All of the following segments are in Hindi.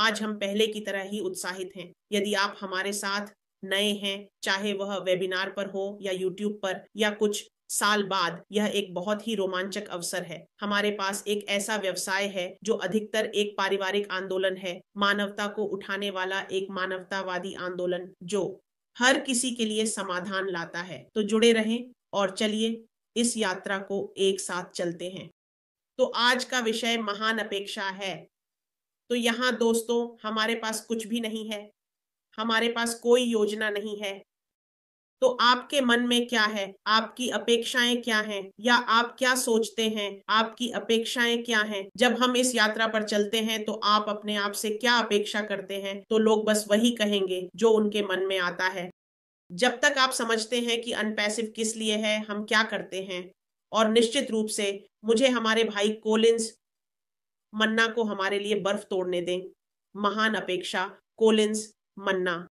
आज हम पहले की तरह ही उत्साहित हैं। यदि आप हमारे साथ नए हैं, चाहे वह वेबिनार पर हो या यूट्यूब पर या कुछ साल बाद, यह एक बहुत ही रोमांचक अवसर है। हमारे पास एक ऐसा व्यवसाय है जो अधिकतर एक पारिवारिक आंदोलन है, मानवता को उठाने वाला एक मानवतावादी आंदोलन, जो हर किसी के लिए समाधान लाता है। तो जुड़े रहें और चलिए इस यात्रा को एक साथ चलते हैं। तो आज का विषय महान अपेक्षा है। तो यहाँ दोस्तों, हमारे पास कुछ भी नहीं है। हमारे पास कोई योजना नहीं है। तो आपके मन में क्या है? आपकी अपेक्षाएँ क्या हैं? या आप क्या सोचते हैं? आपकी अपेक्षाएँ क्या हैं? जब हम इस यात्रा पर चलते हैं तो आप अपने आप से क्या अपेक्षा करते हैं? तो लोग बस वही कहेंगे, जो उनके मन में आता है। जब तक आप समझते हैं कि अनपैसिव किस लिए है, हम क्या करते हैं, और निश्चित रूप से मुझे हमारे भाई कोलिंस मन्ना को हमारे लिए बर्फ़ तोड़ने दें। महान अपेक्षा कोलिंस मन्ना।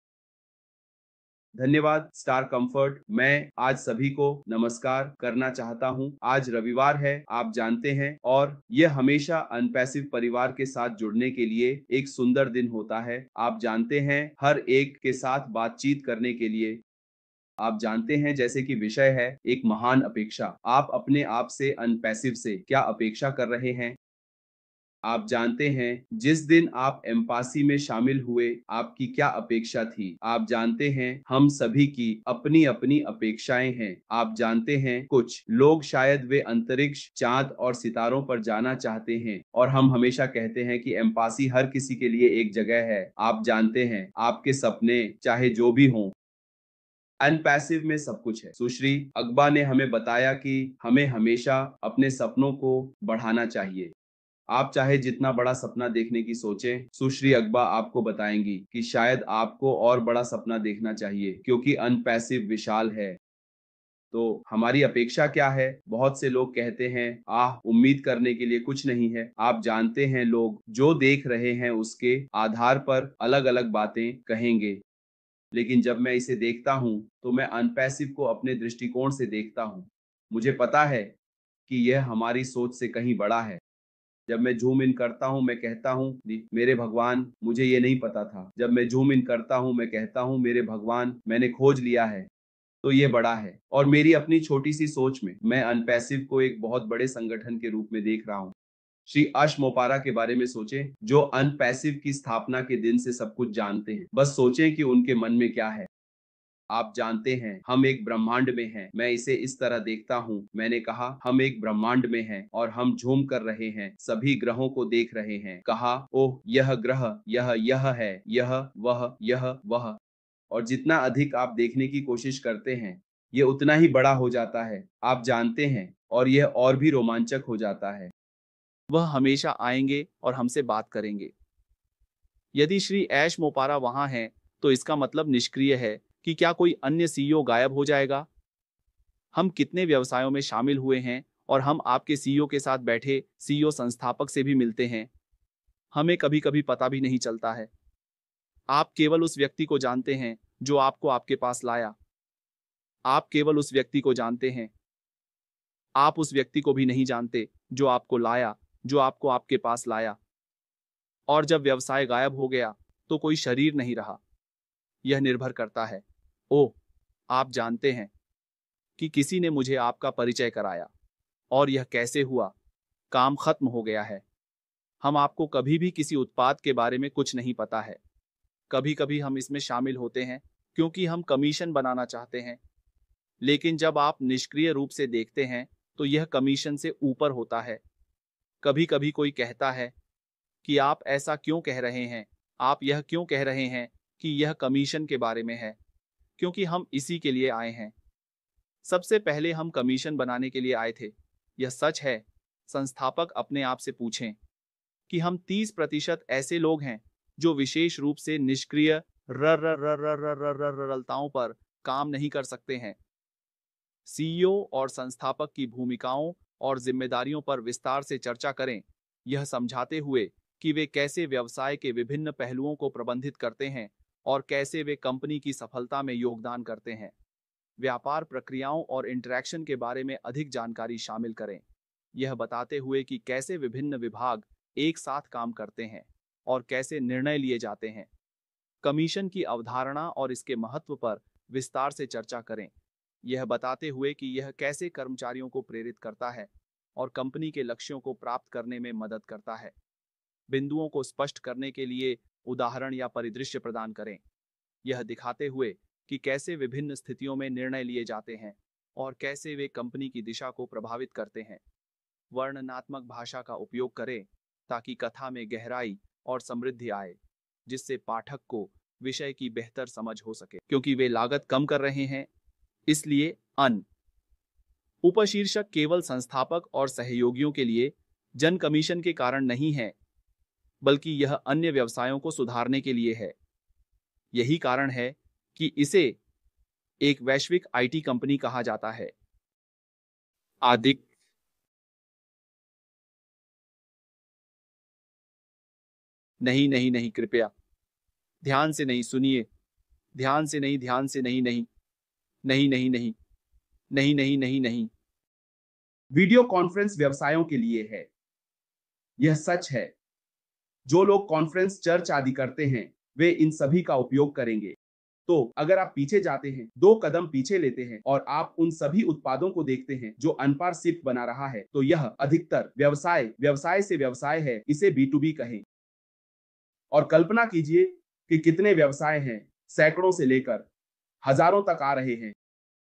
धन्यवाद, स्टार कंफर्ट। मैं आज सभी को नमस्कार करना चाहता हूँ। आज रविवार है, आप जानते हैं, और यह हमेशा अनपैसिव परिवार के साथ जुड़ने के लिए एक सुंदर दिन होता है। आप जानते हैं, हर एक के साथ बातचीत करने के लिए। आप जानते हैं, जैसे कि विषय है, एक महान अपेक्षा। आप अपने आप से अनपैसिव से क्या अपेक्षा कर रहे हैं? आप जानते हैं, जिस दिन आप एम्पासी में शामिल हुए, आपकी क्या अपेक्षा थी? आप जानते हैं, हम सभी की अपनी अपनी अपेक्षाएँ हैं। आप जानते हैं, कुछ लोग शायद वे अंतरिक्ष, चाँद और सितारों पर जाना चाहते हैं, और हम हमेशा कहते हैं कि एम्पासी हर किसी के लिए एक जगह है। आप जानते हैं, आपके सपने, चाहे जो भी हों अनपैसिव में सब कुछ है। सुश्री अकबा ने हमें बताया कि हमें हमेशा अपने सपनों को बढ़ाना चाहिए। आप चाहे जितना बड़ा सपना देखने की सोचें, सुश्री अकबा आपको बताएँगी कि शायद आपको और बड़ा सपना देखना चाहिए, क्योंकि अनपैसिव विशाल है। तो हमारी अपेक्षा क्या है? बहुत से लोग कहते हैं, आह, उम्मीद करने के लिए कुछ नहीं है। आप जानते हैं लोग, जो देख रहे हैं उसके आधार पर अलग अलग बातें कहेंगे। लेकिन जब मैं इसे देखता हूँ तो मैं अनपैसिव को अपने दृष्टिकोण से देखता हूँ। मुझे पता है कि यह हमारी सोच से कहीं बड़ा है। जब मैं जूम इन करता हूँ, मैं कहता हूँ मेरे भगवान, मुझे ये नहीं पता था। जब मैं जूम इन करता हूँ, मैं कहता हूँ, मेरे भगवान, मैंने खोज लिया है। तो ये बड़ा है। और मेरी अपनी छोटी सी सोच में, मैं अनपैसिव को एक बहुत बड़े संगठन के रूप में देख रहा हूँ। श्री अश मोपारा के बारे में सोचें, जो अनपैसिव की स्थापना के दिन से सब कुछ जानते हैं। बस सोचें कि उनके मन में क्या है। आप जानते हैं, हम एक ब्रह्मांड में हैं। मैं इसे इस तरह देखता हूँ। मैंने कहा, हम एक ब्रह्मांड में हैं और हम झूम कर रहे हैं। सभी ग्रहों को देख रहे हैं। कहा, ओह, यह ग्रह, यह यह है, यह, वह यह, वह। और जितना अधिक आप देखने की कोशिश करते हैं, ये उतना ही बड़ा हो जाता है। आप जानते हैं, और यह और भी रोमांचक हो जाता है। वह हमेशा आएँगे और हमसे बात करेंगे। यदि श्री ऐश मोपारा वहाँ हैं तो इसका मतलब निष्क्रिय है। कि क्या कोई अन्य सीईओ गायब हो जाएगा? हम कितने व्यवसायों में शामिल हुए हैं और हम आपके सीईओ के साथ बैठे सीईओ संस्थापक से भी मिलते हैं? हमें कभी कभी पता भी नहीं चलता है। आप केवल उस व्यक्ति को जानते हैं जो आपको आपके पास लाया। आप केवल उस व्यक्ति को जानते हैं। आप उस व्यक्ति को भी नहीं जानते जो आपको लाया, जो आपको आपके पास लाया। और जब व्यवसाय गायब हो गया तो कोई शरीर नहीं रहा। यह निर्भर करता है। ओ आप जानते हैं कि किसी ने मुझे आपका परिचय कराया और यह कैसे हुआ? काम खत्म हो गया है। हम आपको कभी भी किसी उत्पाद के बारे में कुछ नहीं पता है। कभी कभी हम इसमें शामिल होते हैं क्योंकि हम कमीशन बनाना चाहते हैं। लेकिन जब आप निष्क्रिय रूप से देखते हैं तो यह कमीशन से ऊपर होता है। कभी कभी कोई कहता है कि आप ऐसा क्यों कह रहे हैं? आप यह क्यों कह रहे हैं कि यह कमीशन के बारे में है? क्योंकि हम इसी के लिए आए हैं। सबसे पहले हम कमीशन बनाने के लिए आए थे। यह सच है। संस्थापक अपने आप से पूछें कि हम 30 प्रतिशत ऐसे लोग हैं जो विशेष रूप से निष्क्रिय रलताओं पर काम नहीं कर सकते हैं सीईओ और संस्थापक की भूमिकाओं और जिम्मेदारियों पर विस्तार से चर्चा करें यह समझाते हुए कि वे कैसे व्यवसाय के विभिन्न पहलुओं को प्रबंधित करते हैं और कैसे वे कंपनी की सफलता में योगदान करते हैं। व्यापार प्रक्रियाओं और इंटरेक्शन के बारे में अधिक जानकारी शामिल करें। यह बताते हुए कि कैसे विभिन्न विभाग एक साथ काम करते हैं और कैसे निर्णय लिए जाते हैं। कमीशन की अवधारणा और इसके महत्व पर विस्तार से चर्चा करें। यह बताते हुए कि यह कैसे कर्मचारियों को प्रेरित करता है और कंपनी के लक्ष्यों को प्राप्त करने में मदद करता है। बिंदुओं को स्पष्ट करने के लिए उदाहरण या परिदृश्य प्रदान करें। यह दिखाते हुए कि कैसे विभिन्न स्थितियों में निर्णय लिए जाते हैं और कैसे वे कंपनी की दिशा को प्रभावित करते हैं। वर्णनात्मक भाषा का उपयोग करें ताकि कथा में गहराई और समृद्धि आए, जिससे पाठक को विषय की बेहतर समझ हो सके, क्योंकि वे लागत कम कर रहे हैं, इसलिए अन। उपशीर्षक केवल संस्थापक और सहयोगियों के लिए जन कमीशन के कारण नहीं है बल्कि यह अन्य व्यवसायों को सुधारने के लिए है। यही कारण है कि इसे एक वैश्विक आईटी कंपनी कहा जाता है। आदिक नहीं नहीं नहीं, कृपया। ध्यान से नहीं, सुनिए। ध्यान से नहीं, ध्यान से नहीं नहीं। नहीं नहीं नहीं। नहीं नहीं नहीं नहीं। वीडियो कॉन्फ्रेंस व्यवसायों के लिए है। यह सच है। जो लोग कॉन्फ्रेंस चर्च आदि करते हैं, वे इन सभी का उपयोग करेंगे। तो अगर आप पीछे जाते हैं, दो कदम पीछे लेते हैं और आप उन सभी उत्पादों को देखते हैं जो अनपार सिर्फ़ बना रहा है तो यह अधिकतर व्यवसाय व्यवसाय से व्यवसाय है, इसे बी टू बी कहें। और कल्पना कीजिए कि कितने व्यवसाय हैं, सैकड़ों से लेकर हज़ारों तक आ रहे हैं।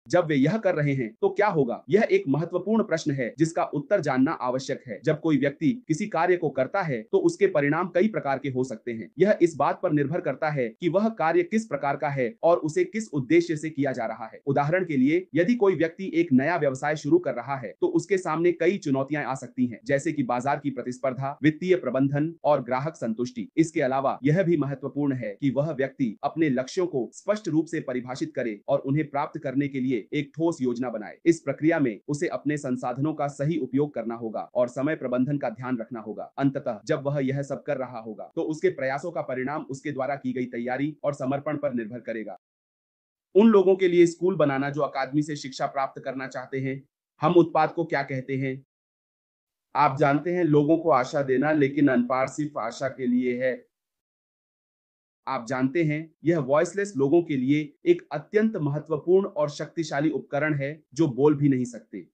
जब वे यह कर रहे हैं तो क्या होगा? यह एक महत्वपूर्ण प्रश्न है, जिसका उत्तर जानना आवश्यक है। जब कोई व्यक्ति किसी कार्य को करता है तो उसके परिणाम कई प्रकार के हो सकते हैं। यह इस बात पर निर्भर करता है कि वह कार्य किस प्रकार का है और उसे किस उद्देश्य से किया जा रहा है। उदाहरण के लिए, यदि कोई व्यक्ति एक नया व्यवसाय शुरू कर रहा है तो उसके सामने कई चुनौतियाँ आ सकती हैं, जैसे कि बाज़ार की प्रतिस्पर्धा, वित्तीय प्रबंधन और ग्राहक संतुष्टि। इसके अलावा, यह भी महत्वपूर्ण है कि वह व्यक्ति अपने लक्ष्यों को स्पष्ट रूप से परिभाषित करे और उन्हें प्राप्त करने के लिए लिए एक ठोस योजना बनाए। इस प्रक्रिया में उसे अपने संसाधनों का सही उपयोग करना होगा और समय प्रबंधन का ध्यान रखना होगा। अंततः जब वह यह सब कर रहा होगा तो उसके प्रयासों का परिणाम उसके द्वारा की गई तैयारी और समर्पण पर निर्भर करेगा। उन लोगों के लिए स्कूल बनाना जो अकादमी से शिक्षा प्राप्त करना चाहते हैं, हम उत्पाद को क्या कहते हैं? आप जानते हैं, लोगों को आशा देना लेकिन अनपार सिर्फ़ आशा के लिए है। आप जानते हैं, यह वॉइसलेस लोगों के लिए एक अत्यंत महत्वपूर्ण और शक्तिशाली उपकरण है, जो बोल भी नहीं सकते।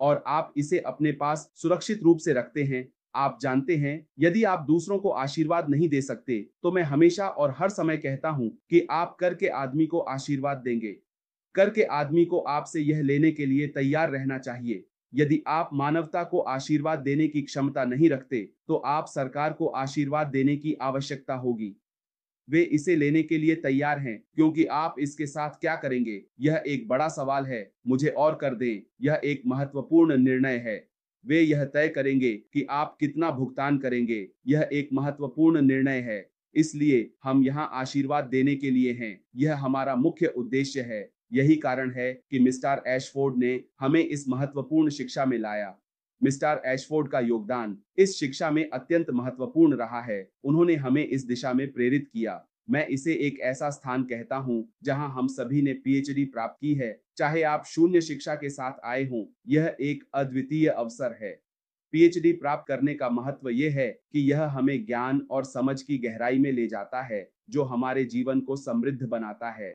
और आप इसे अपने पास सुरक्षित रूप से रखते हैं। आप जानते हैं, यदि आप दूसरों को आशीर्वाद नहीं दे सकते तो मैं हमेशा और हर समय कहता हूँ कि आप कर के आदमी को आशीर्वाद देंगे। कर के आदमी को आपसे यह लेने के लिए तैयार रहना चाहिए। यदि आप मानवता को आशीर्वाद देने की क्षमता नहीं रखते तो आप सरकार को आशीर्वाद देने की आवश्यकता होगी। वे इसे लेने के लिए तैयार हैं, क्योंकि आप इसके साथ क्या करेंगे? यह एक बड़ा सवाल है, मुझे और कर दें। यह एक महत्वपूर्ण निर्णय है। वे यह तय करेंगे कि आप कितना भुगतान करेंगे। यह एक महत्वपूर्ण निर्णय है। इसलिए हम यहाँ आशीर्वाद देने के लिए हैं। यह हमारा मुख्य उद्देश्य है। यही कारण है कि मिस्टर एशफोर्ड ने हमें इस महत्वपूर्ण शिक्षा में लाया। मिस्टर एशफोर्ड का योगदान इस शिक्षा में अत्यंत महत्वपूर्ण रहा है। उन्होंने हमें इस दिशा में प्रेरित किया। मैं इसे एक ऐसा स्थान कहता हूँ, जहाँ हम सभी ने पीएचडी प्राप्त की है, चाहे आप शून्य शिक्षा के साथ आए हों, यह एक अद्वितीय अवसर है। पीएचडी प्राप्त करने का महत्व यह है कि यह हमें ज्ञान और समझ की गहराई में ले जाता है, जो हमारे जीवन को समृद्ध बनाता है।